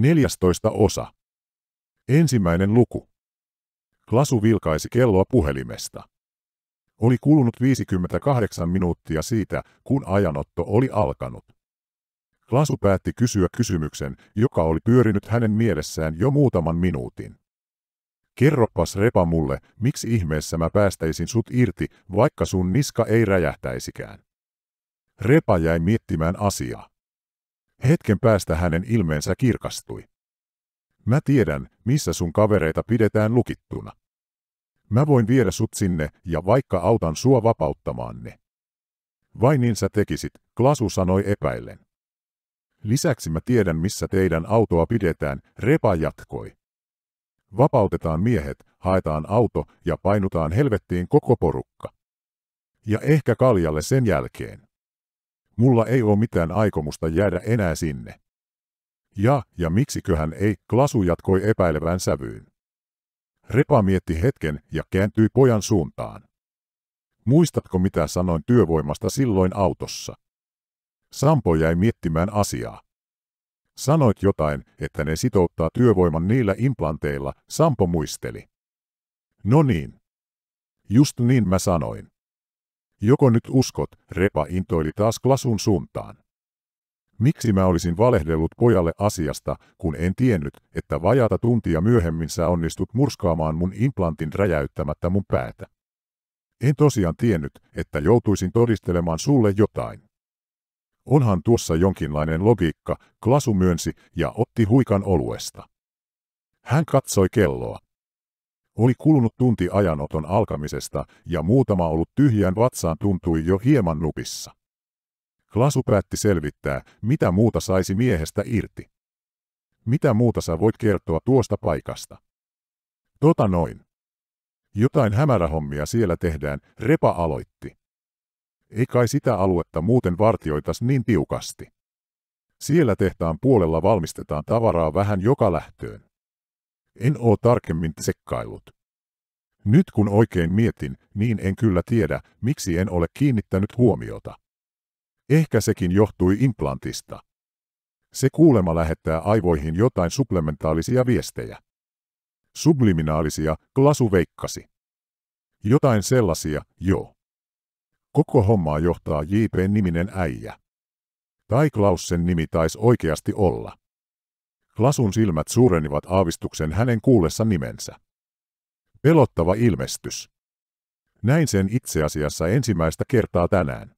14 osa. Ensimmäinen luku. Klasu vilkaisi kelloa puhelimesta. Oli kulunut 58 minuuttia siitä, kun ajanotto oli alkanut. Klasu päätti kysyä kysymyksen, joka oli pyörinyt hänen mielessään jo muutaman minuutin. Kerropas Repa mulle, miksi ihmeessä mä päästäisin sut irti, vaikka sun niska ei räjähtäisikään. Repa jäi miettimään asiaa. Hetken päästä hänen ilmeensä kirkastui. Mä tiedän, missä sun kavereita pidetään lukittuna. Mä voin viedä sut sinne ja vaikka autan sua vapauttamaan ne. Vai niin sä tekisit, Klasu sanoi epäillen. Lisäksi mä tiedän missä teidän autoa pidetään, Repa jatkoi. Vapautetaan miehet, haetaan auto ja painutaan helvettiin koko porukka. Ja ehkä kaljalle sen jälkeen. Mulla ei ole mitään aikomusta jäädä enää sinne. Ja, ja miksiköhän ei, Klasu jatkoi epäilevään sävyyn. Repa mietti hetken ja kääntyi pojan suuntaan. Muistatko mitä sanoin työvoimasta silloin autossa? Sampo jäi miettimään asiaa. Sanoit jotain, että ne sitouttaa työvoiman niillä implanteilla, Sampo muisteli. No niin. Just niin mä sanoin. Joko nyt uskot, Repa intoili taas Klasun suuntaan. Miksi mä olisin valehdellut pojalle asiasta, kun en tiennyt, että vajata tuntia myöhemmin sä onnistut murskaamaan mun implantin räjäyttämättä mun päätä. En tosiaan tiennyt, että joutuisin todistelemaan sulle jotain. Onhan tuossa jonkinlainen logiikka, Klasu myönsi ja otti huikan oluesta. Hän katsoi kelloa. Oli kulunut tunti ajanoton alkamisesta ja muutama ollut tyhjän vatsaan tuntui jo hieman nupissa. Klasu päätti selvittää, mitä muuta saisi miehestä irti. Mitä muuta sä voit kertoa tuosta paikasta? Tota noin. Jotain hämärähommia siellä tehdään, Repa aloitti. Ei kai sitä aluetta muuten vartioitas niin tiukasti. Siellä tehtaan puolella valmistetaan tavaraa vähän joka lähtöön. En oo tarkemmin sekkailut. Nyt kun oikein mietin, niin en kyllä tiedä, miksi en ole kiinnittänyt huomiota. Ehkä sekin johtui implantista. Se kuulema lähettää aivoihin jotain supplementaalisia viestejä. Subliminaalisia, Klasu veikkasi. Jotain sellaisia, joo. Koko hommaa johtaa JP-niminen äijä. Tai Klausen nimi taisi oikeasti olla. Klasun silmät suurenivat aavistuksen hänen kuullessa nimensä. Pelottava ilmestys. Näin sen itse asiassa ensimmäistä kertaa tänään.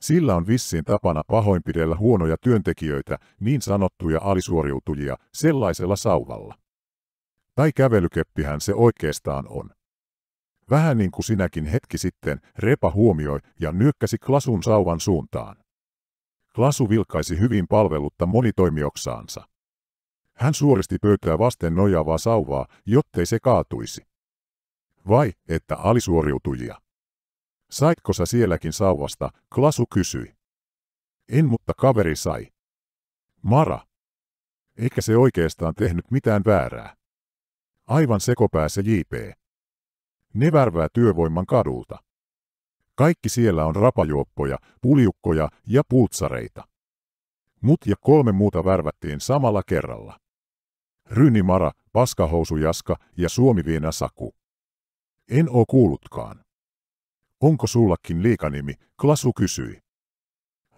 Sillä on vissiin tapana pahoinpidellä huonoja työntekijöitä, niin sanottuja alisuoriutujia, sellaisella sauvalla. Tai kävelykeppihän se oikeastaan on. Vähän niin kuin sinäkin hetki sitten, Repa huomioi ja nyökkäsi Klasun sauvan suuntaan. Klasu vilkaisi hyvin palvelutta monitoimioksaansa. Hän suoristi pöytää vasten nojaavaa sauvaa, jottei se kaatuisi. Vai, että alisuoriutujia. Saitko sä sielläkin sauvasta, Klasu kysyi. En, mutta kaveri sai. Mara. Eikä se oikeastaan tehnyt mitään väärää. Aivan sekopäässä JP. Ne värvää työvoiman kadulta. Kaikki siellä on rapajuoppoja, puljukkoja ja pultsareita. Mut ja kolme muuta värvättiin samalla kerralla. Mara, Paskahousujaska ja Suomiviina Saku. En oo kuullutkaan. Onko sullakin liikanimi, Klasu kysyi.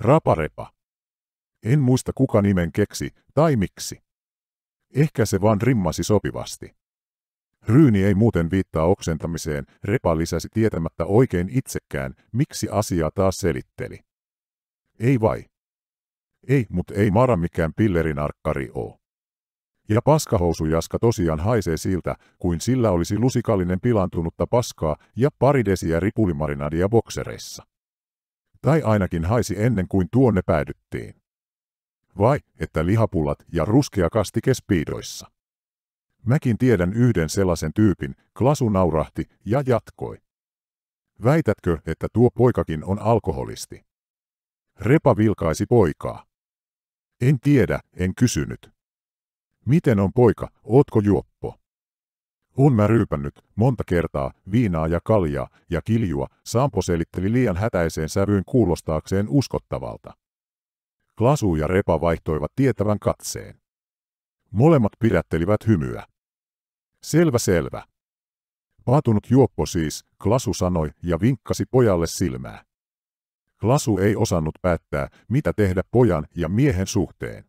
Raparepa. En muista kuka nimen keksi, tai miksi. Ehkä se vaan rimmasi sopivasti. Ryyni ei muuten viittaa oksentamiseen, Repa lisäsi tietämättä oikein itsekään, miksi asia taas selitteli. Ei vai? Ei, mutta ei Mara mikään pillerinarkkari oo. Ja paskahousujaska tosiaan haisee siltä, kuin sillä olisi lusikallinen pilantunutta paskaa ja pari desiä ripulimarinadia boksereissa. Tai ainakin haisi ennen kuin tuonne päädyttiin. Vai, että lihapullat ja ruskea kastike spiidoissa. Mäkin tiedän yhden sellaisen tyypin, Klasu naurahti ja jatkoi. Väitätkö, että tuo poikakin on alkoholisti? Repa vilkaisi poikaa. En tiedä, en kysynyt. Miten on poika, ootko juoppo? On mä ryypännyt monta kertaa viinaa ja kaljaa ja kiljua, Sampo selitteli liian hätäiseen sävyyn kuulostaakseen uskottavalta. Klasu ja Repa vaihtoivat tietävän katseen. Molemmat pidättelivät hymyä. Selvä selvä. Paatunut juoppo siis, Klasu sanoi ja vinkkasi pojalle silmää. Klasu ei osannut päättää, mitä tehdä pojan ja miehen suhteen.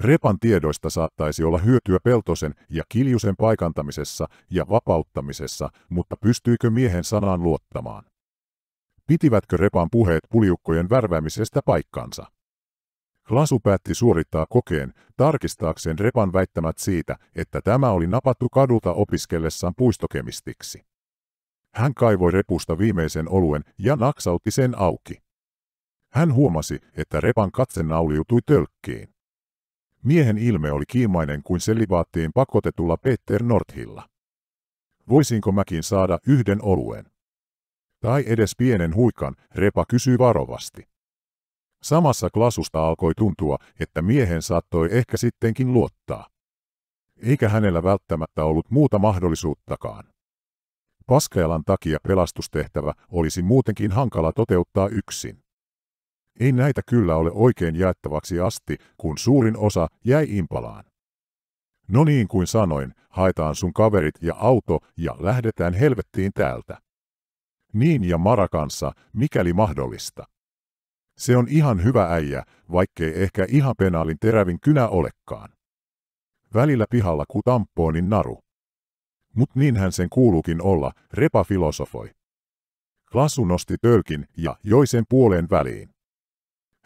Repan tiedoista saattaisi olla hyötyä Peltosen ja Kiljusen paikantamisessa ja vapauttamisessa, mutta pystyykö miehen sanaan luottamaan? Pitivätkö Repan puheet puliukkojen värväämisestä paikkansa? Klasu päätti suorittaa kokeen, tarkistaakseen Repan väittämät siitä, että tämä oli napattu kadulta opiskellessaan puistokemistiksi. Hän kaivoi repusta viimeisen oluen ja naksautti sen auki. Hän huomasi, että Repan katse nauliutui tölkkiin. Miehen ilme oli kiimainen kuin selivaattiin pakotetulla Peter Northilla. Voisinko mäkin saada yhden oluen? Tai edes pienen huikan, Repa kysyi varovasti. Samassa klasusta alkoi tuntua, että miehen saattoi ehkä sittenkin luottaa. Eikä hänellä välttämättä ollut muuta mahdollisuuttakaan. Paskajalan takia pelastustehtävä olisi muutenkin hankala toteuttaa yksin. Ei näitä kyllä ole oikein jaettavaksi asti, kun suurin osa jäi impalaan. No niin kuin sanoin, haetaan sun kaverit ja auto ja lähdetään helvettiin täältä. Niin ja Mara kanssa, mikäli mahdollista. Se on ihan hyvä äijä, vaikkei ehkä ihan penaalin terävin kynä olekaan. Välillä pihalla ku tampoonin naru. Mut niinhän sen kuuluukin olla, Repa filosofoi. Klassu nosti tölkin ja joi sen puoleen väliin.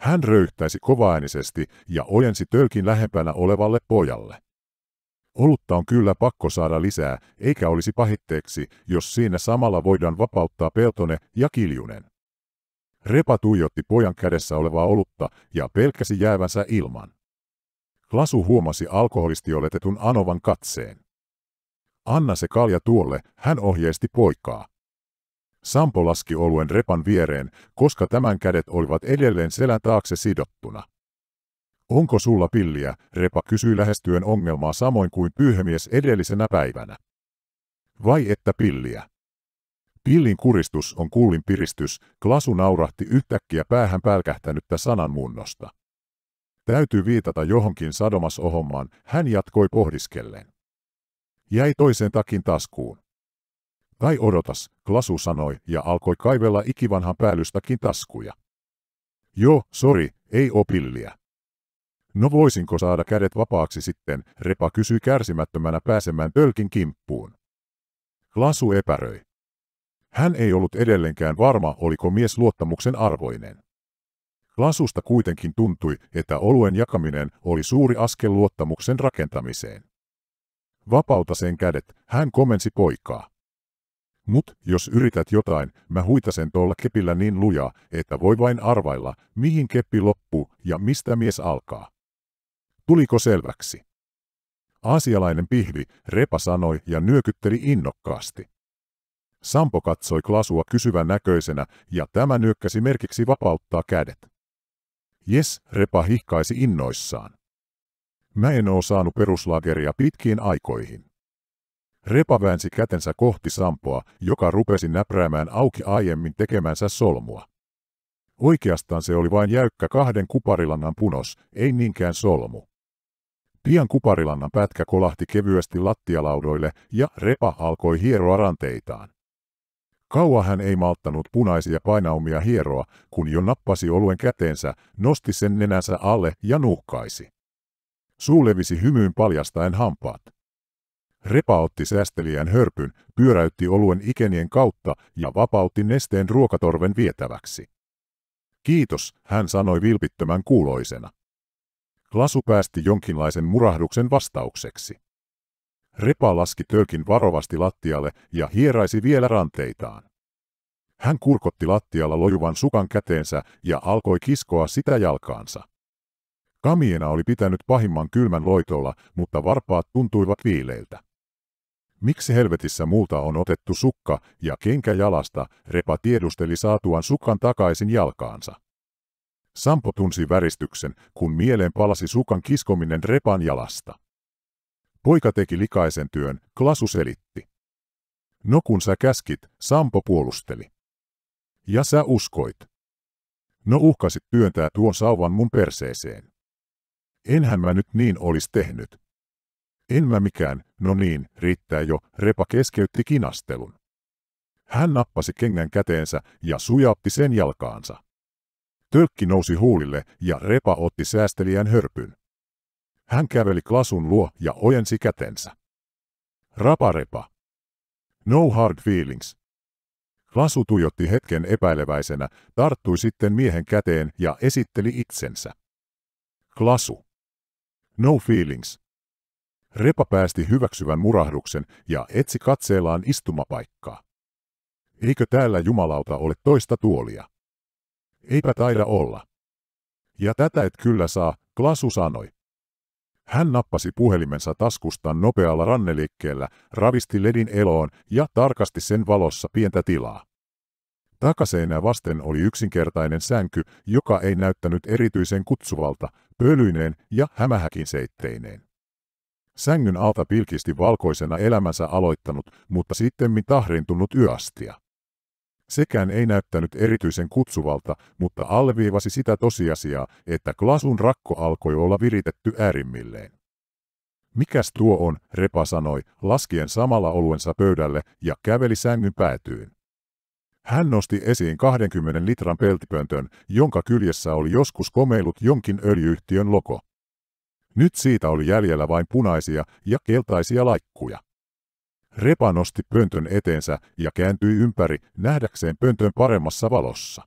Hän röyhtäisi kovaäänisesti ja ojensi tölkin lähempänä olevalle pojalle. Olutta on kyllä pakko saada lisää, eikä olisi pahitteeksi, jos siinä samalla voidaan vapauttaa Peltone ja Kiljunen. Repa tuijotti pojan kädessä olevaa olutta ja pelkäsi jäävänsä ilman. Klasu huomasi alkoholisti oletetun Anovan katseen. Anna se kalja tuolle, hän ohjeisti poikaa. Sampo laski oluen repan viereen, koska tämän kädet olivat edelleen selän taakse sidottuna. Onko sulla pilliä, repa kysyi lähestyen ongelmaa samoin kuin pyyhemies edellisenä päivänä. Vai että pilliä? Pillin kuristus on kuulin piristys, Klasu naurahti yhtäkkiä päähän pälkähtänyttä sananmunnosta. Täytyy viitata johonkin sadomasohommaan, hän jatkoi pohdiskellen. Jäi toisen takin taskuun. Tai odotas, Klasu sanoi ja alkoi kaivella ikivanhan päällystäkin taskuja. Joo, sori, ei opillia. No voisinko saada kädet vapaaksi sitten, Repa kysyi kärsimättömänä pääsemään tölkin kimppuun. Klasu epäröi. Hän ei ollut edelleenkään varma, oliko mies luottamuksen arvoinen. Lasusta kuitenkin tuntui, että oluen jakaminen oli suuri askel luottamuksen rakentamiseen. Vapauta sen kädet, hän komensi poikaa. Mut, jos yrität jotain, mä huitasen tuolla kepillä niin lujaa, että voi vain arvailla, mihin keppi loppuu ja mistä mies alkaa. Tuliko selväksi? Aasialainen pihvi, Repa sanoi ja nyökytteli innokkaasti. Sampo katsoi Klasua kysyvän näköisenä ja tämä nyökkäsi merkiksi vapauttaa kädet. Jes, Repa hihkaisi innoissaan. Mä en oo saanut peruslageria pitkiin aikoihin. Repa väänsi kätensä kohti Sampoa, joka rupesi näpräämään auki aiemmin tekemänsä solmua. Oikeastaan se oli vain jäykkä kahden kuparilannan punos, ei niinkään solmu. Pian kuparilannan pätkä kolahti kevyesti lattialaudoille ja Repa alkoi hieroa ranteitaan. Kauan hän ei malttanut punaisia painaumia hieroa, kun jo nappasi oluen käteensä, nosti sen nenänsä alle ja nuhkaisi. Suu levisi hymyyn paljastaen hampaat. Repa otti säästelijän hörpyn, pyöräytti oluen ikenien kautta ja vapautti nesteen ruokatorven vietäväksi. Kiitos, hän sanoi vilpittömän kuuloisena. Lasu päästi jonkinlaisen murahduksen vastaukseksi. Repa laski tölkin varovasti lattialle ja hieraisi vielä ranteitaan. Hän kurkotti lattialla lojuvan sukan käteensä ja alkoi kiskoa sitä jalkaansa. Kamiena oli pitänyt pahimman kylmän loitolla, mutta varpaat tuntuivat viileiltä. Miksi helvetissä multa on otettu sukka ja kenkä jalasta, Repa tiedusteli saatuan sukan takaisin jalkaansa. Sampo tunsi väristyksen, kun mieleen palasi sukan kiskominen Repan jalasta. Poika teki likaisen työn, Klasu selitti. No kun sä käskit, Sampo puolusteli. Ja sä uskoit. No uhkasit työntää tuon sauvan mun perseeseen. Enhän mä nyt niin olis tehnyt. En mä mikään, no niin, riittää jo, Repa keskeytti kinastelun. Hän nappasi kengän käteensä ja sujautti sen jalkaansa. Tölkki nousi huulille ja Repa otti säästelijän hörpyn. Hän käveli Klasun luo ja ojensi kätensä. Raparepa. No hard feelings. Klasu tuijotti hetken epäileväisenä, tarttui sitten miehen käteen ja esitteli itsensä. Klasu. No feelings. Repa päästi hyväksyvän murahduksen ja etsi katseellaan istumapaikkaa. Eikö täällä jumalauta ole toista tuolia? Eipä taida olla. Ja tätä et kyllä saa, Klasu sanoi. Hän nappasi puhelimensa taskustaan nopealla ranneliikkeellä, ravisti ledin eloon ja tarkasti sen valossa pientä tilaa. Takaseinää vasten oli yksinkertainen sänky, joka ei näyttänyt erityisen kutsuvalta, pölyineen ja hämähäkin seitteineen. Sängyn alta pilkisti valkoisena elämänsä aloittanut, mutta sittemmin tahrintunut yöastia. Sekään ei näyttänyt erityisen kutsuvalta, mutta alleviivasi sitä tosiasiaa, että Klasun rakko alkoi olla viritetty äärimmilleen. Mikäs tuo on, Repa sanoi, laskien samalla oluensa pöydälle ja käveli sängyn päätyyn. Hän nosti esiin 20 litran peltipöntön, jonka kyljessä oli joskus komeilut jonkin öljyyhtiön logo. Nyt siitä oli jäljellä vain punaisia ja keltaisia laikkuja. Repa nosti pöntön eteensä ja kääntyi ympäri nähdäkseen pöntön paremmassa valossa.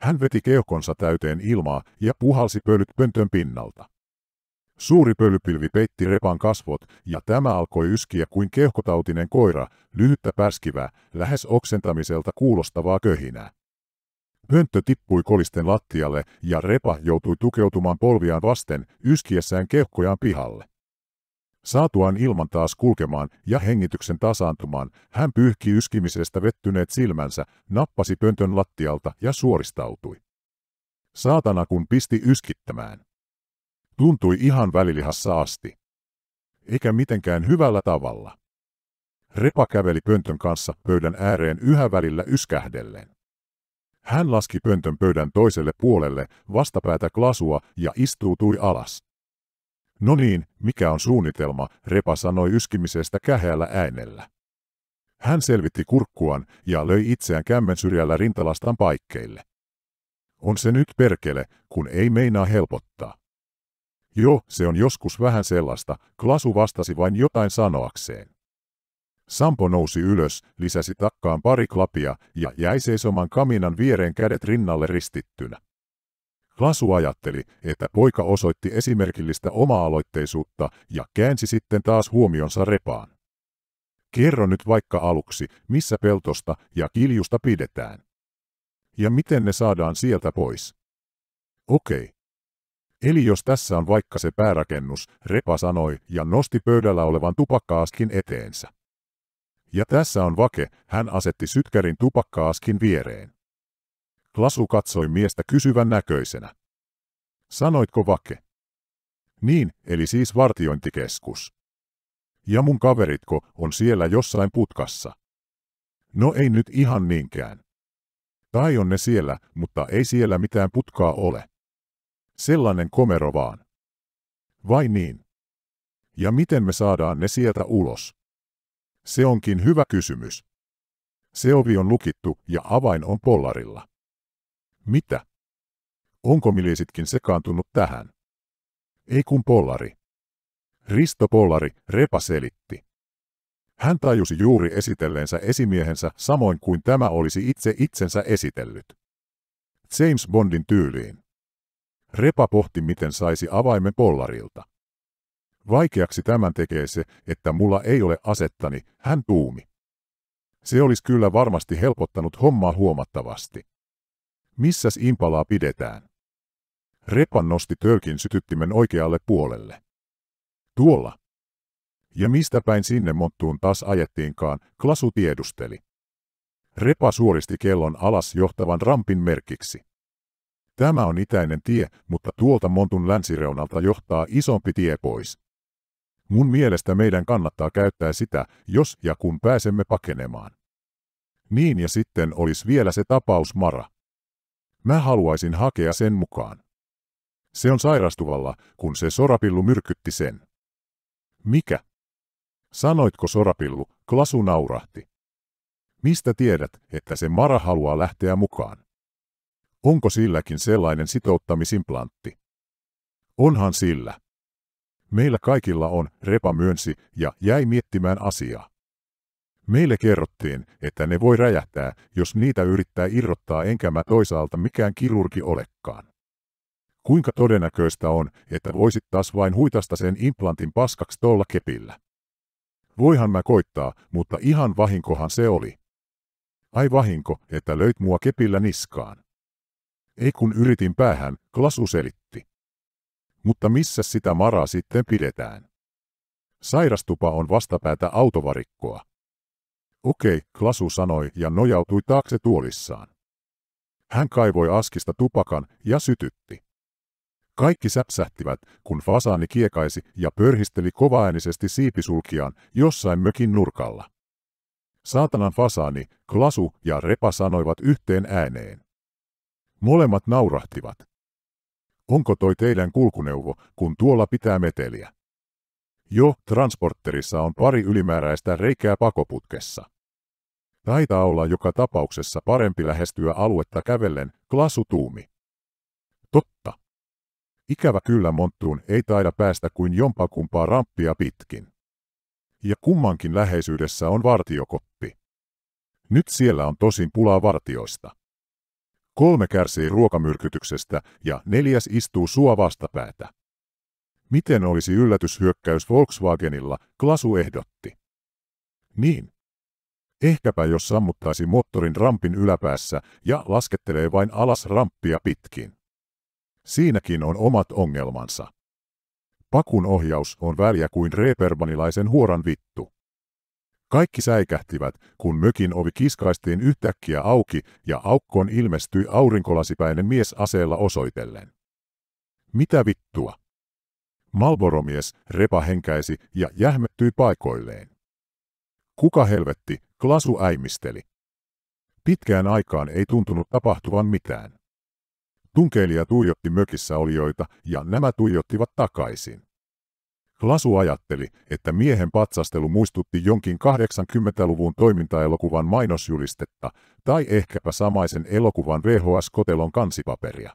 Hän veti keuhkonsa täyteen ilmaa ja puhalsi pölyt pöntön pinnalta. Suuri pölypilvi peitti Repan kasvot ja tämä alkoi yskiä kuin keuhkotautinen koira, lyhyttä pärskivää, lähes oksentamiselta kuulostavaa köhinää. Pönttö tippui kolisten lattialle ja Repa joutui tukeutumaan polviaan vasten yskiessään keuhkojaan pihalle. Saatuaan ilman taas kulkemaan ja hengityksen tasaantumaan, hän pyyhki yskimisestä vettyneet silmänsä, nappasi pöntön lattialta ja suoristautui. Saatana kun pisti yskittämään. Tuntui ihan välilihassa asti. Eikä mitenkään hyvällä tavalla. Repa käveli pöntön kanssa pöydän ääreen yhä välillä yskähdellen. Hän laski pöntön pöydän toiselle puolelle vastapäätä glasua ja istuutui alas. No niin, mikä on suunnitelma, Repa sanoi yskimisestä käheällä äänellä. Hän selvitti kurkkuaan ja löi itseään kämmen syrjällä rintalastan paikkeille. On se nyt perkele, kun ei meinaa helpottaa. Jo, se on joskus vähän sellaista, Klasu vastasi vain jotain sanoakseen. Sampo nousi ylös, lisäsi takkaan pari klapia ja jäi seisomaan kaminan viereen kädet rinnalle ristittynä. Klasu ajatteli, että poika osoitti esimerkillistä oma-aloitteisuutta ja käänsi sitten taas huomionsa repaan. Kerro nyt vaikka aluksi, missä peltosta ja kiljusta pidetään. Ja miten ne saadaan sieltä pois. Okei. Eli jos tässä on vaikka se päärakennus, Repa sanoi ja nosti pöydällä olevan tupakkaaskin eteensä. Ja tässä on vake, hän asetti sytkärin tupakkaaskin viereen. Klasu katsoi miestä kysyvän näköisenä. Sanoitko vake? Niin, eli siis vartiointikeskus. Ja mun kaveritko on siellä jossain putkassa. No ei nyt ihan niinkään. Tai on ne siellä, mutta ei siellä mitään putkaa ole. Sellainen komero vaan. Vai niin? Ja miten me saadaan ne sieltä ulos? Se onkin hyvä kysymys. Se ovi on lukittu ja avain on pollarilla. Mitä? Onko milisitkin sekaantunut tähän? Ei kun pollari. Risto Pollari, Repa selitti. Hän tajusi juuri esitelleensä esimiehensä samoin kuin tämä olisi itse itsensä esitellyt. James Bondin tyyliin. Repa pohti miten saisi avaimen pollarilta. Vaikeaksi tämän tekee se, että mulla ei ole asettani, hän tuumi. Se olisi kyllä varmasti helpottanut hommaa huomattavasti. Missäs impalaa pidetään? Repan nosti tölkin sytyttimen oikealle puolelle. Tuolla. Ja mistä päin sinne monttuun taas ajettiinkaan, Klasu tiedusteli. Repa suoristi kellon alas johtavan rampin merkiksi. Tämä on itäinen tie, mutta tuolta montun länsireunalta johtaa isompi tie pois. Mun mielestä meidän kannattaa käyttää sitä, jos ja kun pääsemme pakenemaan. Niin ja sitten olisi vielä se tapaus Mara. Mä haluaisin hakea sen mukaan. Se on sairastuvalla, kun se sorapillu myrkytti sen. Mikä? Sanoitko sorapillu, Klasu naurahti. Mistä tiedät, että se Mara haluaa lähteä mukaan? Onko silläkin sellainen sitouttamisimplantti? Onhan sillä. Meillä kaikilla on, Repa myönsi ja jäi miettimään asiaa. Meille kerrottiin, että ne voi räjähtää, jos niitä yrittää irrottaa enkä mä toisaalta mikään kirurgi olekaan. Kuinka todennäköistä on, että voisit taas vain huitasta sen implantin paskaksi tolla kepillä? Voihan mä koittaa, mutta ihan vahinkohan se oli. Ai vahinko, että löit mua kepillä niskaan. Ei kun yritin päähän, Klasu selitti. Mutta missä sitä maraa sitten pidetään? Sairastupa on vastapäätä autovarikkoa. Okei, Klasu sanoi ja nojautui taakse tuolissaan. Hän kaivoi askista tupakan ja sytytti. Kaikki säpsähtivät, kun fasaani kiekaisi ja pörhisteli kovaäänisesti siipisulkiaan jossain mökin nurkalla. Saatanan fasaani, Klasu ja Repa sanoivat yhteen ääneen. Molemmat naurahtivat. Onko toi teidän kulkuneuvo, kun tuolla pitää meteliä? Jo, transporterissa on pari ylimääräistä reikää pakoputkessa. Taitaa olla joka tapauksessa parempi lähestyä aluetta kävellen, Klasu tuumi. Totta. Ikävä kyllä monttuun ei taida päästä kuin jompakumpaa ramppia pitkin. Ja kummankin läheisyydessä on vartiokoppi. Nyt siellä on tosin pulaa vartioista. Kolme kärsii ruokamyrkytyksestä ja neljäs istuu sua vastapäätä. Miten olisi yllätyshyökkäys Volkswagenilla, Klasu ehdotti. Niin. Ehkäpä jos sammuttaisi moottorin rampin yläpäässä ja laskettelee vain alas ramppia pitkin. Siinäkin on omat ongelmansa. Pakun ohjaus on väliä kuin reeperbanilaisen huoran vittu. Kaikki säikähtivät, kun mökin ovi kiskaistiin yhtäkkiä auki ja aukkoon ilmestyi aurinkolasipäinen mies aseella osoitellen. Mitä vittua? Malboromies repa henkäisi ja jähmettyi paikoilleen. Kuka helvetti, Klasu äimisteli. Pitkään aikaan ei tuntunut tapahtuvan mitään. Tunkeilija tuijotti mökissä olijoita ja nämä tuijottivat takaisin. Lasu ajatteli, että miehen patsastelu muistutti jonkin 80-luvun toimintaelokuvan mainosjulistetta tai ehkäpä samaisen elokuvan VHS-kotelon kansipaperia.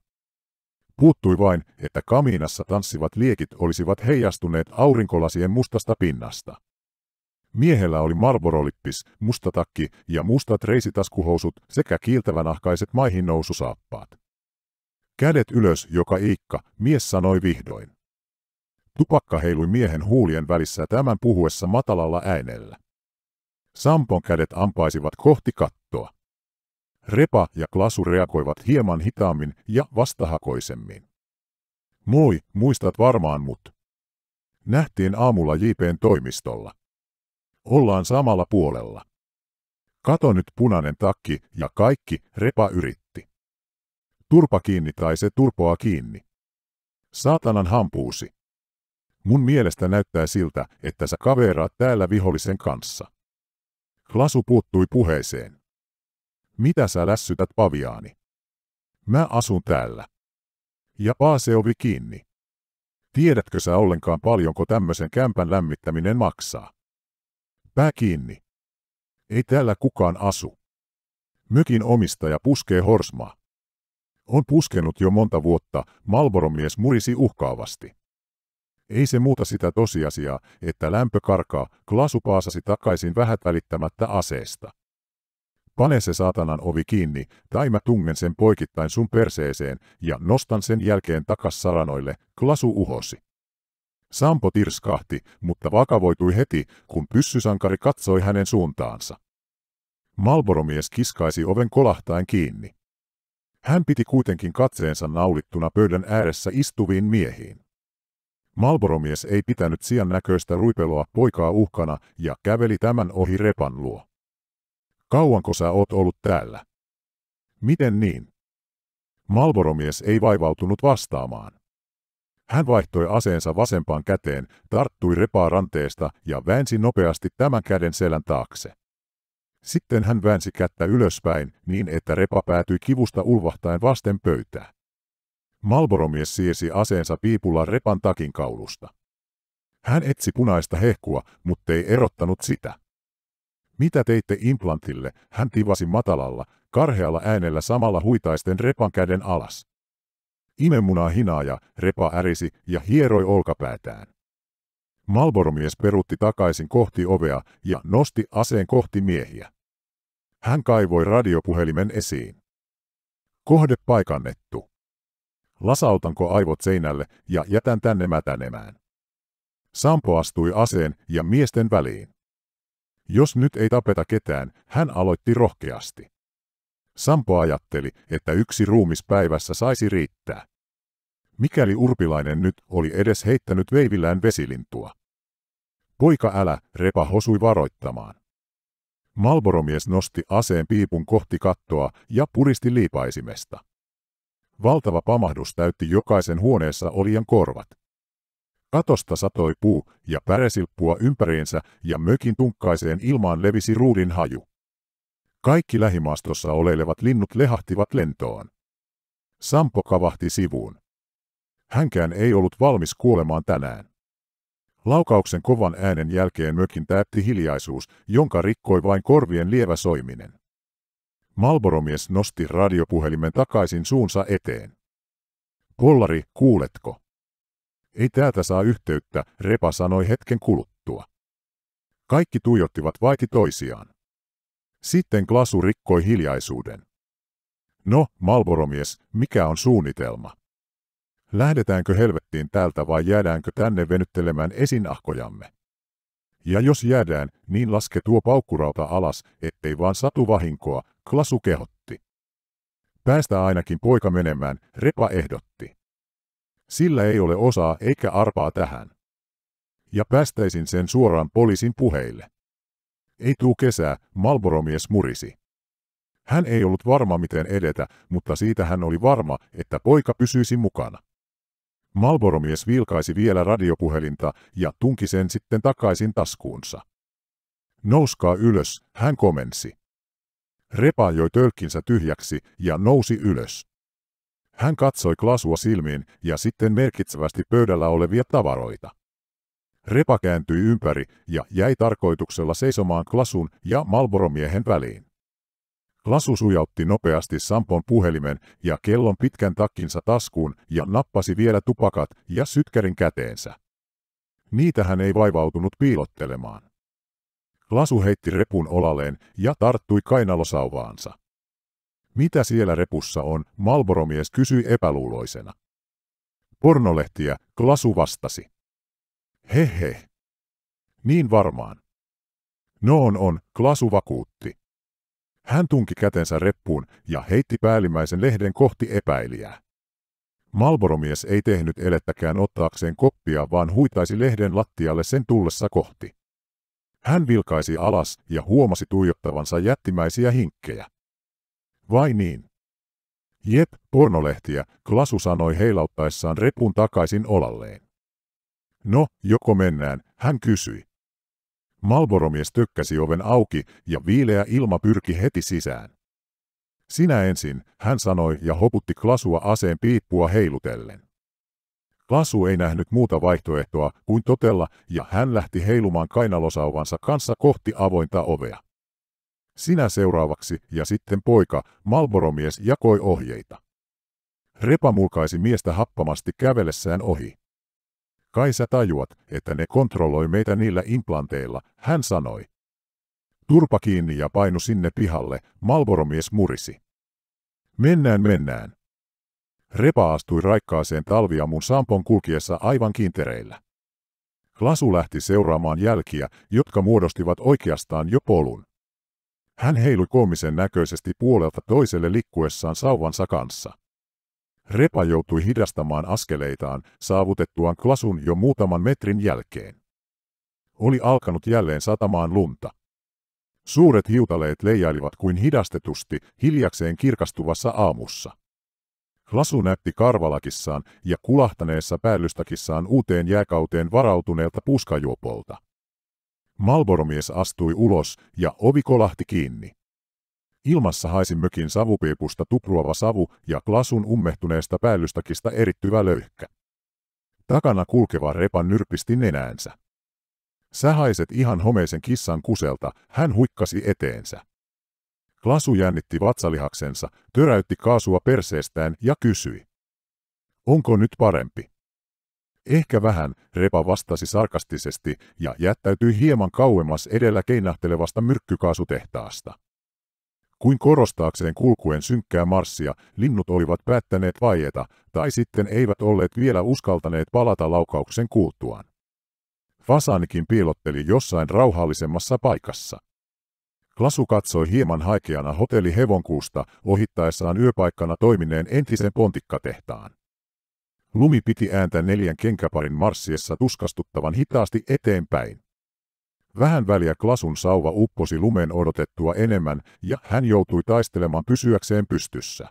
Puuttui vain, että kamiinassa tanssivat liekit olisivat heijastuneet aurinkolasien mustasta pinnasta. Miehellä oli marborolippis, musta takki ja mustat reisitaskuhousut sekä kiiltävänahkaiset maihin noususaappaat. Kädet ylös, joka iikka, mies sanoi vihdoin. Tupakka heilui miehen huulien välissä tämän puhuessa matalalla äänellä. Sampon kädet ampaisivat kohti kattoa. Repa ja Klasu reagoivat hieman hitaammin ja vastahakoisemmin. Moi, muistat varmaan mut. Nähtiin aamulla JPn toimistolla. Ollaan samalla puolella. Kato nyt punainen takki ja kaikki, Repa yritti. Turpa kiinni tai se turpoa kiinni. Saatanan hampuusi. Mun mielestä näyttää siltä, että sä kaveraat täällä vihollisen kanssa. Klasu puuttui puheeseen. Mitä sä lässytät paviaani? Mä asun täällä. Ja paase ovi kiinni. Tiedätkö sä ollenkaan paljonko tämmöisen kämpän lämmittäminen maksaa? Pää kiinni. Ei täällä kukaan asu. Mökin omistaja puskee horsmaa. On puskenut jo monta vuotta, Malboromies murisi uhkaavasti. Ei se muuta sitä tosiasiaa, että lämpö karkaa, Klasu paasasi takaisin vähät välittämättä aseesta. Pane se saatanan ovi kiinni, tai mä tungen sen poikittain sun perseeseen ja nostan sen jälkeen takas saranoille, Klasu uhosi. Sampo tirskahti, mutta vakavoitui heti, kun pyssysankari katsoi hänen suuntaansa. Malboromies kiskaisi oven kolahtain kiinni. Hän piti kuitenkin katseensa naulittuna pöydän ääressä istuviin miehiin. Malboromies ei pitänyt sian näköistä ruipeloa poikaa uhkana ja käveli tämän ohi repan luo. Kauanko sä oot ollut täällä? Miten niin? Malboromies ei vaivautunut vastaamaan. Hän vaihtoi aseensa vasempaan käteen, tarttui repaa ranteesta ja väänsi nopeasti tämän käden selän taakse. Sitten hän väänsi kättä ylöspäin niin, että repa päätyi kivusta ulvahtaen vasten pöytää. Malboromies siirsi aseensa piipulla repan takin kaulusta. Hän etsi punaista hehkua, mutta ei erottanut sitä. Mitä teitte implantille, hän tivasi matalalla, karhealla äänellä samalla huitaisten repan käden alas. Imemunaa hinaaja, repa ärisi ja hieroi olkapäätään. Malboromies perutti takaisin kohti ovea ja nosti aseen kohti miehiä. Hän kaivoi radiopuhelimen esiin. Kohde paikannettu. Lasautanko aivot seinälle ja jätän tänne mätänemään. Sampo astui aseen ja miesten väliin. Jos nyt ei tapeta ketään, hän aloitti rohkeasti. Sampo ajatteli, että yksi ruumis päivässä saisi riittää. Mikäli urpilainen nyt oli edes heittänyt veivillään vesilintua. Poika älä, repa hosui varoittamaan. Malboromies nosti aseen piipun kohti kattoa ja puristi liipaisimesta. Valtava pamahdus täytti jokaisen huoneessa olijan korvat. Katosta satoi puu ja päresilppua ympäriinsä ja mökin tunkkaiseen ilmaan levisi ruudin haju. Kaikki lähimaastossa oleilevat linnut lehahtivat lentoon. Sampo kavahti sivuun. Hänkään ei ollut valmis kuolemaan tänään. Laukauksen kovan äänen jälkeen mökin täytti hiljaisuus, jonka rikkoi vain korvien lievä soiminen. Malboromies nosti radiopuhelimen takaisin suunsa eteen. Pollari, kuuletko? Ei täältä saa yhteyttä, Repa sanoi hetken kuluttua. Kaikki tuijottivat vaiti toisiaan. Sitten Klasu rikkoi hiljaisuuden. No, Malboromies, mikä on suunnitelma? Lähdetäänkö helvettiin täältä vai jäädäänkö tänne venyttelemään esinahkojamme? Ja jos jäädään, niin laske tuo paukkurauta alas, ettei vaan satu vahinkoa, Klasu kehotti. Päästä ainakin poika menemään, Repa ehdotti. Sillä ei ole osaa eikä arpaa tähän. Ja päästäisin sen suoraan poliisin puheille. Ei tuu kesää, Malboromies murisi. Hän ei ollut varma miten edetä, mutta siitä hän oli varma, että poika pysyisi mukana. Malboromies vilkaisi vielä radiopuhelinta ja tunki sen sitten takaisin taskuunsa. Nouskaa ylös, hän komensi. Repa joi tölkkinsä tyhjäksi ja nousi ylös. Hän katsoi Klasua silmiin ja sitten merkitsevästi pöydällä olevia tavaroita. Repa kääntyi ympäri ja jäi tarkoituksella seisomaan Klasun ja Malboromiehen väliin. Lasu sujautti nopeasti Sampon puhelimen ja kellon pitkän takkinsa taskuun ja nappasi vielä tupakat ja sytkärin käteensä. Niitä hän ei vaivautunut piilottelemaan. Lasu heitti repun olalleen ja tarttui kainalosauvaansa. Mitä siellä repussa on, Malboromies kysyi epäluuloisena. Pornolehtiä, Klasu vastasi. He he. Niin varmaan. No on on, Klasu vakuutti. Hän tunki kätensä reppuun ja heitti päällimmäisen lehden kohti epäilijää. Malboromies ei tehnyt elettäkään ottaakseen koppia, vaan huitaisi lehden lattialle sen tullessa kohti. Hän vilkaisi alas ja huomasi tuijottavansa jättimäisiä hinkkejä. Vai niin? Jep, pornolehtiä, Klasu sanoi heilauttaessaan repun takaisin olalleen. No, joko mennään, hän kysyi. Malboromies tökkäsi oven auki ja viileä ilma pyrki heti sisään. Sinä ensin, hän sanoi ja hoputti Klasua aseen piippua heilutellen. Klasu ei nähnyt muuta vaihtoehtoa kuin totella ja hän lähti heilumaan kainalosauvansa kanssa kohti avointa ovea. Sinä seuraavaksi ja sitten poika, Malboromies jakoi ohjeita. Repa mulkaisi miestä happamasti kävellessään ohi. Kai sä tajuat, että ne kontrolloi meitä niillä implanteilla, hän sanoi. Turpa kiinni ja painu sinne pihalle, Malboromies murisi. Mennään, mennään. Repa astui raikkaaseen talviamun sampon kulkiessa aivan kintereillä. Klasu lähti seuraamaan jälkiä, jotka muodostivat oikeastaan jo polun. Hän heilui koomisen näköisesti puolelta toiselle likkuessaan sauvansa kanssa. Repa joutui hidastamaan askeleitaan saavutettuaan klasun jo muutaman metrin jälkeen. Oli alkanut jälleen satamaan lunta. Suuret hiutaleet leijailivat kuin hidastetusti hiljakseen kirkastuvassa aamussa. Klasu näytti karvalakissaan ja kulahtaneessa päällystakissaan uuteen jääkauteen varautuneelta puskajuopolta. Malboromies astui ulos ja ovi kolahti kiinni. Ilmassa haisi mökin savupiipusta tupruava savu ja Klasun ummehtuneesta päällystakista erittyvä löyhkä. Takana kulkeva repa nyrpisti nenäänsä. Sä haiset ihan homeisen kissan kuselta, hän huikkasi eteensä. Klasu jännitti vatsalihaksensa, töräytti kaasua perseestään ja kysyi. Onko nyt parempi? Ehkä vähän, Repa vastasi sarkastisesti ja jättäytyi hieman kauemmas edellä keinahtelevasta myrkkykaasutehtaasta. Kuin korostaakseen kulkuen synkkää marssia, linnut olivat päättäneet vaieta, tai sitten eivät olleet vielä uskaltaneet palata laukauksen kuultuaan. Fasaanikin piilotteli jossain rauhallisemmassa paikassa. Klasu katsoi hieman haikeana hotelli Hevonkuusta ohittaessaan yöpaikkana toimineen entisen pontikkatehtaan. Lumi piti ääntä neljän kenkäparin marssiessa tuskastuttavan hitaasti eteenpäin. Vähän väliä Klasun sauva upposi lumen odotettua enemmän ja hän joutui taistelemaan pysyäkseen pystyssä.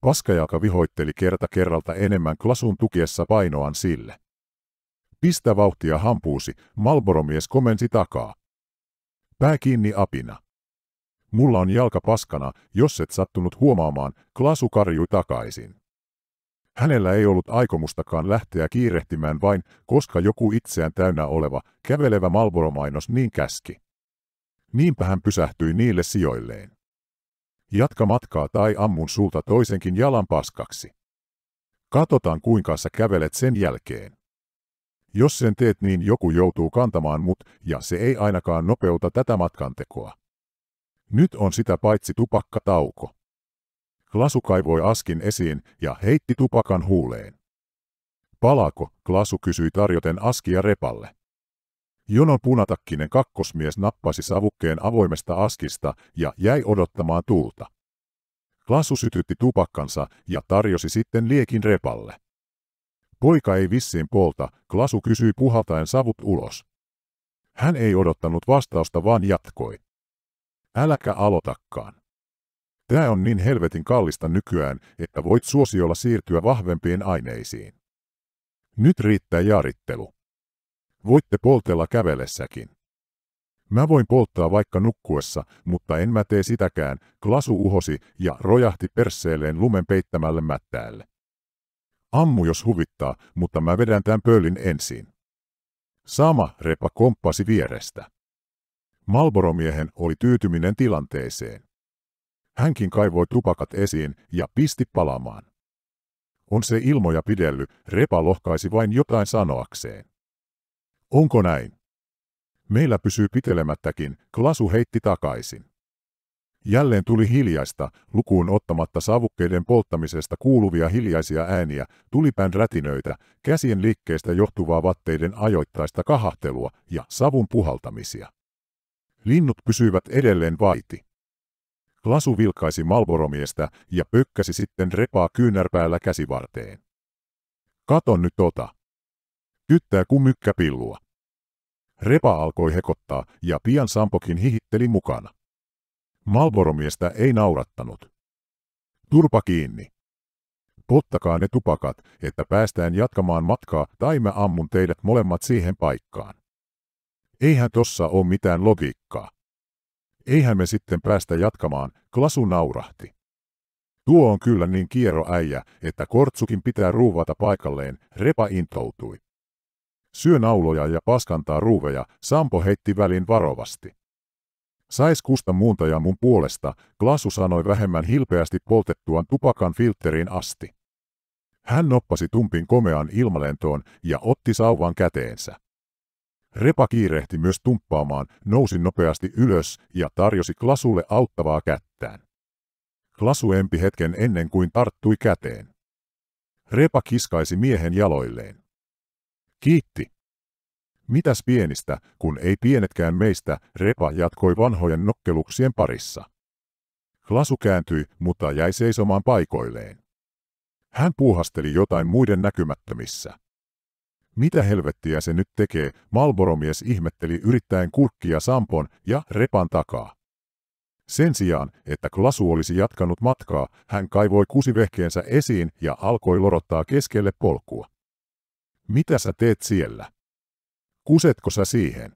Paskajalka vihoitteli kerta kerralta enemmän Klasun tukiessa painoaan sille. Pistä vauhtia hampuusi, Malboromies komensi takaa. Pää kiinni apina. Mulla on jalka paskana, jos et sattunut huomaamaan, Klasu karjui takaisin. Hänellä ei ollut aikomustakaan lähteä kiirehtimään vain, koska joku itseään täynnä oleva, kävelevä Malboro-mainos niin käski. Niinpä hän pysähtyi niille sijoilleen. Jatka matkaa tai ammun sulta toisenkin jalan paskaksi. Katotaan kuinka sä kävelet sen jälkeen. Jos sen teet niin joku joutuu kantamaan mut, ja se ei ainakaan nopeuta tätä matkantekoa. Nyt on sitä paitsi tupakkatauko. Klasu kaivoi askin esiin ja heitti tupakan huuleen. Palako, Klasu kysyi tarjoten askia repalle. Jonon punatakkinen kakkosmies nappasi savukkeen avoimesta askista ja jäi odottamaan tuulta. Klasu sytytti tupakkansa ja tarjosi sitten liekin repalle. Poika ei vissiin polta, Klasu kysyi puhaltaen savut ulos. Hän ei odottanut vastausta vaan jatkoi. Äläkä aloitakaan. Tämä on niin helvetin kallista nykyään, että voit suosiolla siirtyä vahvempiin aineisiin. Nyt riittää jaarittelu. Voitte poltella kävelessäkin. Mä voin polttaa vaikka nukkuessa, mutta en mä tee sitäkään, Klasu uhosi ja rojahti persseelleen lumen peittämälle mättäälle. Ammu jos huvittaa, mutta mä vedän tämän pöllin ensin. Sama repa komppasi vierestä. Malboromiehen oli tyytyminen tilanteeseen. Hänkin kaivoi tupakat esiin ja pisti palamaan. On se ilmoja pidelly, repa lohkaisi vain jotain sanoakseen. Onko näin? Meillä pysyy pitelemättäkin, Klasu heitti takaisin. Jälleen tuli hiljaista, lukuun ottamatta savukkeiden polttamisesta kuuluvia hiljaisia ääniä, tulipään rätinöitä, käsien liikkeestä johtuvaa vatteiden ajoittaista kahahtelua ja savun puhaltamisia. Linnut pysyivät edelleen vaiti. Klasu vilkaisi malboromiestä ja pökkäsi sitten repaa kyynärpäällä käsivarteen. Katon nyt tota. Tyttää kuin mykkäpillua. Repa alkoi hekottaa ja pian Sampokin hihitteli mukana. Malboromiestä ei naurattanut. Turpa kiinni. Pottakaa ne tupakat, että päästään jatkamaan matkaa tai mä ammun teidät molemmat siihen paikkaan. Eihän tossa ole mitään logiikkaa. Eihän me sitten päästä jatkamaan, Klasu naurahti. Tuo on kyllä niin kiero äijä, että kortsukin pitää ruuvata paikalleen, repa intoutui. Syö nauloja ja paskantaa ruuveja, Sampo heitti välin varovasti. Sais kusta muuntaja mun puolesta, Klasu sanoi vähemmän hilpeästi poltettuaan tupakan filterin asti. Hän noppasi tumpin komean ilmalentoon ja otti sauvan käteensä. Repa kiirehti myös tumppaamaan, nousi nopeasti ylös ja tarjosi Klasulle auttavaa kättään. Klasu empi hetken ennen kuin tarttui käteen. Repa kiskaisi miehen jaloilleen. Kiitti. Mitäs pienistä, kun ei pienetkään meistä, Repa jatkoi vanhojen nokkeluksien parissa. Klasu kääntyi, mutta jäi seisomaan paikoilleen. Hän puuhasteli jotain muiden näkymättömissä. Mitä helvettiä se nyt tekee, Malboromies ihmetteli yrittäen kurkkia Sampon ja Repan takaa. Sen sijaan, että Klasu olisi jatkanut matkaa, hän kaivoi kusivehkeensä esiin ja alkoi lorottaa keskelle polkua. Mitä sä teet siellä? Kusetko sä siihen?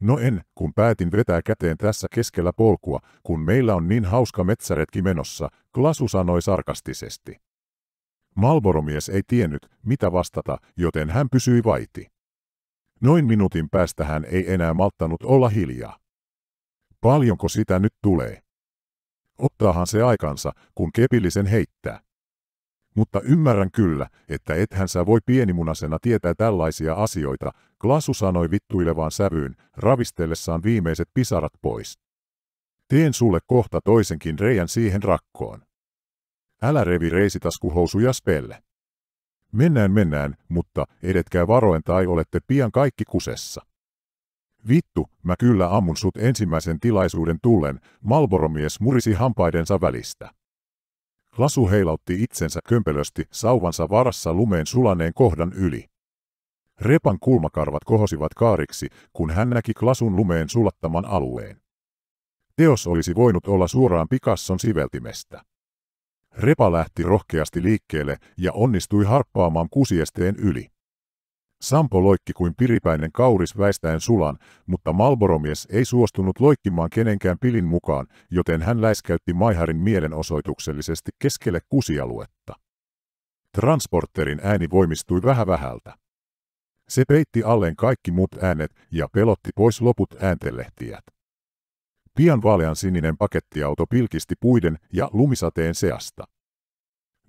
No en, kun päätin vetää käteen tässä keskellä polkua, kun meillä on niin hauska metsäretki menossa, Klasu sanoi sarkastisesti. Malboromies ei tiennyt, mitä vastata, joten hän pysyi vaiti. Noin minuutin päästä hän ei enää malttanut olla hiljaa. Paljonko sitä nyt tulee? Ottaahan se aikansa, kun kepillisen heittää. Mutta ymmärrän kyllä, että ethän sä voi pienimunasena tietää tällaisia asioita, Klasu sanoi vittuilevaan sävyyn, ravistellessaan viimeiset pisarat pois. Teen sulle kohta toisenkin reijän siihen rakkoon. Älä revi reisitaskuhousuja spelle. Mennään mennään, mutta edetkää varoen tai olette pian kaikki kusessa. Vittu, mä kyllä ammun sut ensimmäisen tilaisuuden tullen, Malboromies murisi hampaidensa välistä. Lasu heilautti itsensä kömpelösti sauvansa varassa lumeen sulaneen kohdan yli. Repan kulmakarvat kohosivat kaariksi, kun hän näki Klasun lumeen sulattaman alueen. Teos olisi voinut olla suoraan Picasson siveltimestä. Repa lähti rohkeasti liikkeelle ja onnistui harppaamaan kusiesteen yli. Sampo loikki kuin piripäinen kauris väistäen sulan, mutta Malboromies ei suostunut loikkimaan kenenkään pilin mukaan, joten hän läiskäytti Maiharin mielenosoituksellisesti keskelle kusialuetta. Transporterin ääni voimistui vähän vähältä. Se peitti alleen kaikki muut äänet ja pelotti pois loput ääntelehtiät. Pian vaalean sininen pakettiauto pilkisti puiden ja lumisateen seasta.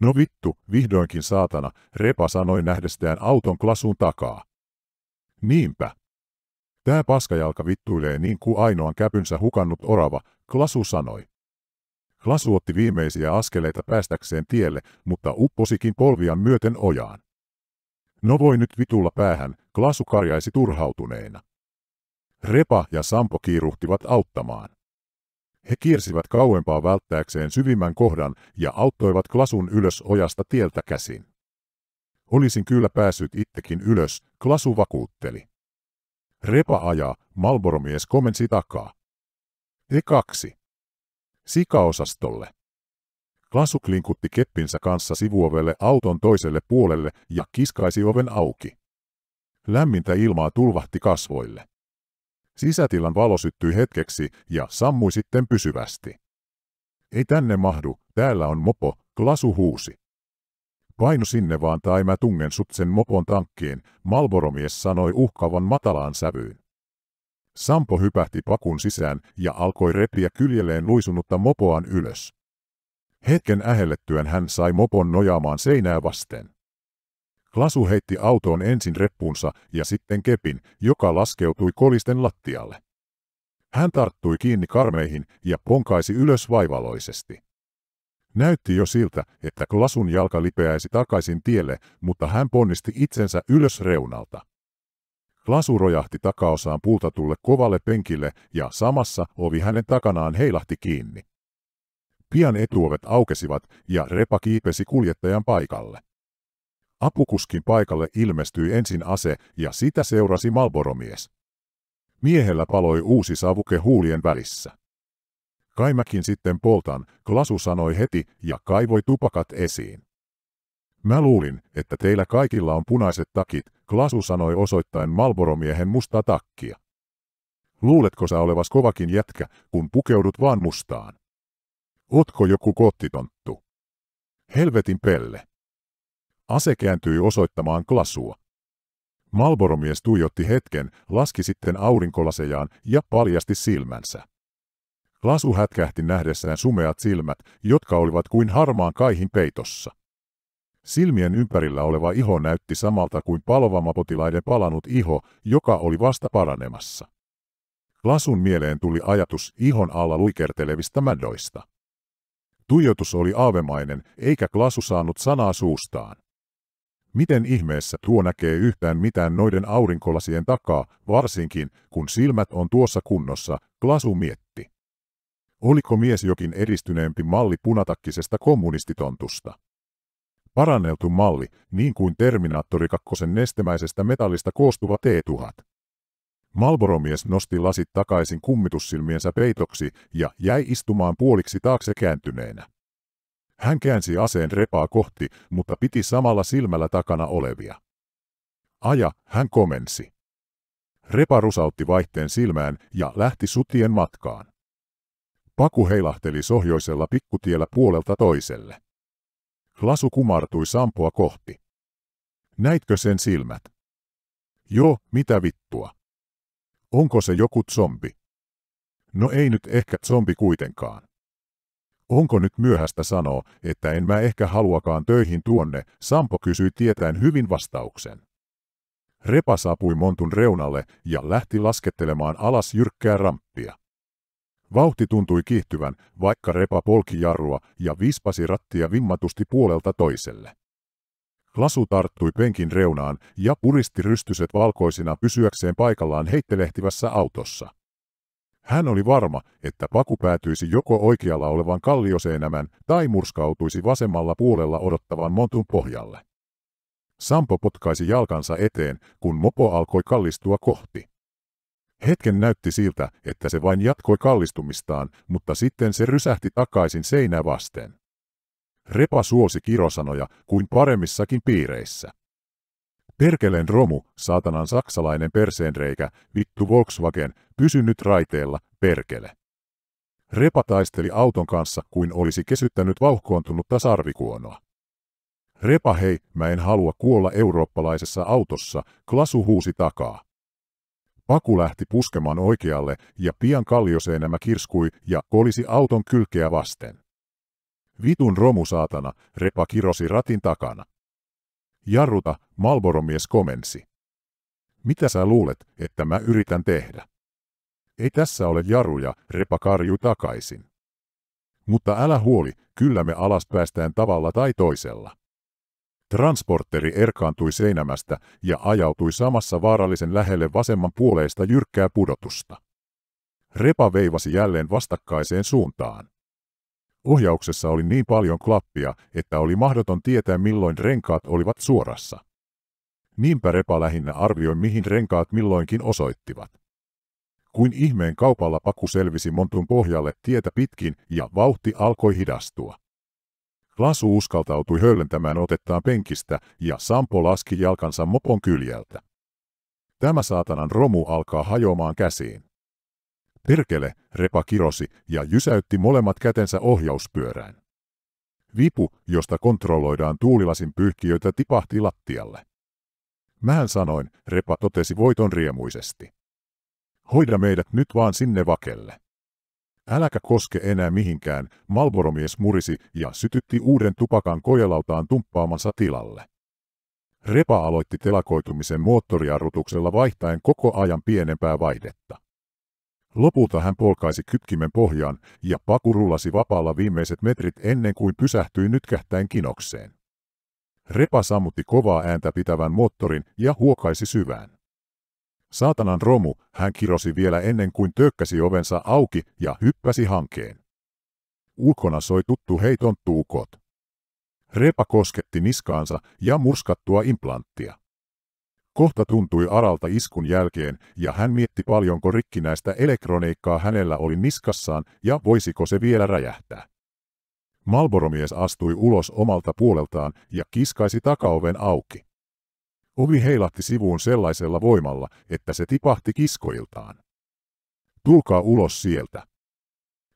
No vittu, vihdoinkin saatana, Repa sanoi nähdestään auton klasun takaa. Niinpä. Tää paskajalka vittuilee niin kuin ainoan käpynsä hukannut orava, Klasu sanoi. Klasu otti viimeisiä askeleita päästäkseen tielle, mutta upposikin polvian myöten ojaan. No voi nyt vitulla päähän, Klasu karjaisi turhautuneena. Repa ja Sampo kiiruhtivat auttamaan. He kiersivät kauempaa välttääkseen syvimmän kohdan ja auttoivat Klasun ylös ojasta tieltä käsin. Olisin kyllä päässyt itsekin ylös, Klasu vakuutteli. Repa ajaa, Malboromies komensi takaa. Te kaksi. Sikaosastolle. Klasu klinkutti keppinsä kanssa sivuovelle auton toiselle puolelle ja kiskaisi oven auki. Lämmintä ilmaa tulvahti kasvoille. Sisätilan valo syttyi hetkeksi ja sammui sitten pysyvästi. Ei tänne mahdu, täällä on mopo, Klasu huusi. Painu sinne vaan tai mä tungen sut sen mopon tankkiin, Malboromies sanoi uhkavan matalaan sävyyn. Sampo hypähti pakun sisään ja alkoi repiä kyljelleen luisunutta mopoaan ylös. Hetken ähellettyään hän sai mopon nojaamaan seinää vasten. Klasu heitti autoon ensin reppunsa ja sitten kepin, joka laskeutui kolisten lattialle. Hän tarttui kiinni karmeihin ja ponkaisi ylös vaivaloisesti. Näytti jo siltä, että Klasun jalka lipeäisi takaisin tielle, mutta hän ponnisti itsensä ylös reunalta. Klasu rojahti takaosaan puutatulle kovalle penkille ja samassa ovi hänen takanaan heilahti kiinni. Pian etuovet aukesivat ja repa kiipesi kuljettajan paikalle. Apukuskin paikalle ilmestyi ensin ase ja sitä seurasi Malboromies. Miehellä paloi uusi savuke huulien välissä. Kaimäkin sitten poltan, Klasu sanoi heti ja kaivoi tupakat esiin. Mä luulin, että teillä kaikilla on punaiset takit, Klasu sanoi osoittaen Malboromiehen mustaa takkia. Luuletko sä olevas kovakin jätkä, kun pukeudut vaan mustaan? Otko joku kottitonttu? Helvetin pelle. Ase kääntyi osoittamaan Klasua. Malboromies tuijotti hetken, laski sitten aurinkolasejaan ja paljasti silmänsä. Lasu hätkähti nähdessään sumeat silmät, jotka olivat kuin harmaan kaihin peitossa. Silmien ympärillä oleva iho näytti samalta kuin palovamapotilaiden palanut iho, joka oli vasta paranemassa. Lasun mieleen tuli ajatus ihon alla luikertelevistä mädoista. Tuijotus oli aavemainen, eikä Klasu saanut sanaa suustaan. Miten ihmeessä tuo näkee yhtään mitään noiden aurinkolasien takaa, varsinkin kun silmät on tuossa kunnossa, Klasu mietti. Oliko mies jokin edistyneempi malli punatakkisesta kommunistitontusta? Paranneltu malli, niin kuin Terminaattori 2 nestemäisestä metallista koostuva T-1000. Malboromies nosti lasit takaisin kummitussilmiensä peitoksi ja jäi istumaan puoliksi taakse kääntyneenä. Hän käänsi aseen repaa kohti, mutta piti samalla silmällä takana olevia. Aja, hän komensi. Repa rusautti vaihteen silmään ja lähti sutien matkaan. Paku heilahteli sohjoisella pikkutiellä puolelta toiselle. Lasu kumartui Sampoa kohti. Näitkö sen silmät? Joo, mitä vittua? Onko se joku zombi? No ei nyt ehkä zombi kuitenkaan. Onko nyt myöhäistä sanoa, että en mä ehkä haluakaan töihin tuonne, Sampo kysyi tietäen hyvin vastauksen. Repa saapui montun reunalle ja lähti laskettelemaan alas jyrkkää ramppia. Vauhti tuntui kiihtyvän, vaikka repa polki jarrua ja vispasi rattia vimmatusti puolelta toiselle. Lasu tarttui penkin reunaan ja puristi rystyset valkoisina pysyäkseen paikallaan heittelehtivässä autossa. Hän oli varma, että paku päätyisi joko oikealla olevan kallioseinämän tai murskautuisi vasemmalla puolella odottavan montun pohjalle. Sampo potkaisi jalkansa eteen, kun mopo alkoi kallistua kohti. Hetken näytti siltä, että se vain jatkoi kallistumistaan, mutta sitten se rysähti takaisin seinää vasten. Repa suosi kirosanoja kuin paremmissakin piireissä. Perkeleen romu, saatanan saksalainen perseenreikä, vittu Volkswagen, pysy nyt raiteella, perkele. Repa taisteli auton kanssa kuin olisi kesyttänyt vauhkoontunutta sarvikuonoa. Repa hei, mä en halua kuolla eurooppalaisessa autossa, Klasu huusi takaa. Paku lähti puskemaan oikealle ja pian kallioseenämä kirskui ja kolisi auton kylkeä vasten. Vitun romu saatana, repa kirosi ratin takana. Jarruta, Malboromies komensi. Mitä sä luulet, että mä yritän tehdä? Ei tässä ole jaruja, repa karjui takaisin. Mutta älä huoli, kyllä me alas päästään tavalla tai toisella. Transporteri erkaantui seinämästä ja ajautui samassa vaarallisen lähelle vasemman puoleista jyrkkää pudotusta. Repa veivasi jälleen vastakkaiseen suuntaan. Ohjauksessa oli niin paljon klappia, että oli mahdoton tietää milloin renkaat olivat suorassa. Niinpä Repa lähinnä arvioi mihin renkaat milloinkin osoittivat. Kuin ihmeen kaupalla paku selvisi montun pohjalle tietä pitkin ja vauhti alkoi hidastua. Lasu uskaltautui höllentämään otettaan penkistä ja Sampo laski jalkansa mopon kyljeltä. Tämä saatanan romu alkaa hajoamaan käsiin. Perkele, repa kirosi ja jysäytti molemmat kätensä ohjauspyörään. Vipu, josta kontrolloidaan tuulilasin pyyhkiöitä, tipahti lattialle. Mähän sanoin, repa totesi voiton riemuisesti. Hoida meidät nyt vaan sinne vakelle. Äläkä koske enää mihinkään, Malboromies murisi ja sytytti uuden tupakan kojelautaan tumppaamansa tilalle. Repa aloitti telakoitumisen moottoriarrutuksella vaihtaen koko ajan pienempää vaihdetta. Lopulta hän polkaisi kytkimen pohjaan ja paku rullasi vapaalla viimeiset metrit ennen kuin pysähtyi nytkähtäen kinokseen. Repa sammutti kovaa ääntä pitävän moottorin ja huokaisi syvään. Saatanan romu, hän kirosi vielä ennen kuin tökkäsi ovensa auki ja hyppäsi hankeen. Ulkona soi tuttu heiton tuukot. Repa kosketti niskaansa ja murskattua implanttia. Kohta tuntui aralta iskun jälkeen, ja hän mietti paljonko rikkinäistä elektroniikkaa hänellä oli niskassaan ja voisiko se vielä räjähtää. Malboromies astui ulos omalta puoleltaan ja kiskaisi takaoven auki. Ovi heilahti sivuun sellaisella voimalla, että se tipahti kiskoiltaan. Tulkaa ulos sieltä.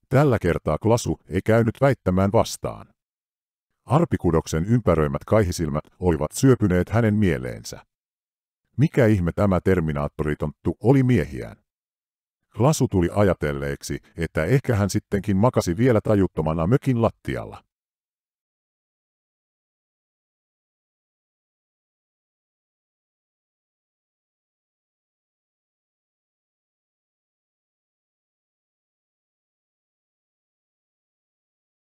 Tällä kertaa Klasu ei käynyt väittämään vastaan. Arpikudoksen ympäröimät kaihisilmät olivat syöpyneet hänen mieleensä. Mikä ihme tämä terminaattoritonttu oli miehiään? Klasu tuli ajatelleeksi, että ehkä hän sittenkin makasi vielä tajuttomana mökin lattialla.